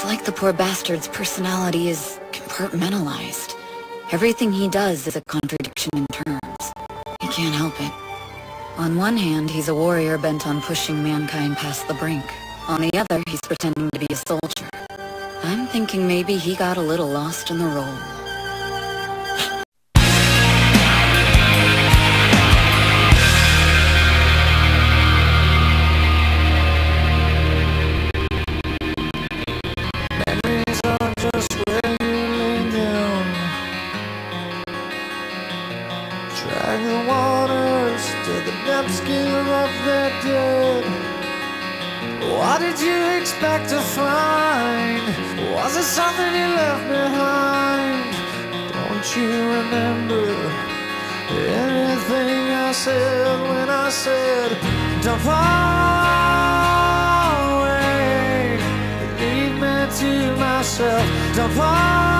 It's like the poor bastard's personality is compartmentalized. Everything he does is a contradiction in terms. He can't help it. On one hand, he's a warrior bent on pushing mankind past the brink. On the other, he's pretending to be a soldier. I'm thinking maybe he got a little lost in the role. The give up their dead. What did you expect to find? Was it something you left behind? Don't you remember anything I said when I said, Don't fall away? Leave me to myself. Don't fall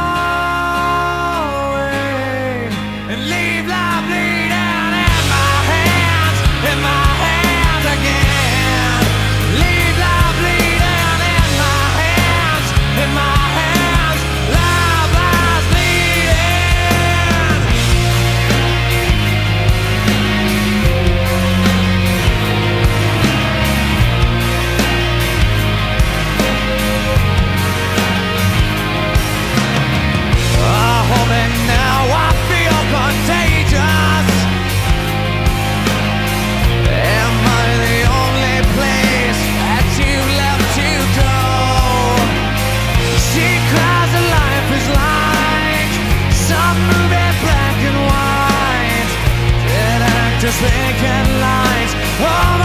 just thinking lines. Oh,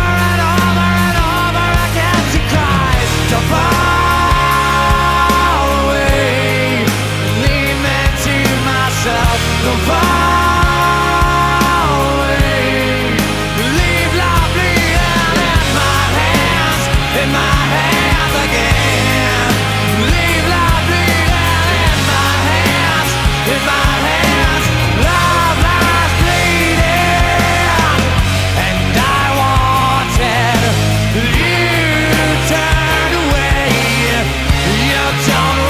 Don't